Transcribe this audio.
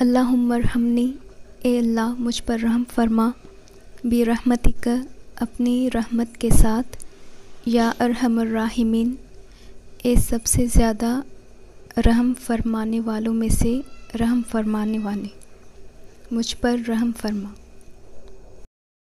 अल्लाहुम्मर हमनी ए अल्लाह, मुझ पर रहम फरमा। बी रहमतिक अपनी रहमत के साथ। या अरहमर्राहिमीन ए सबसे ज़्यादा रहम फरमाने वालों में से, रहम फरमाने वाले। मुझ पर रहम फरमा।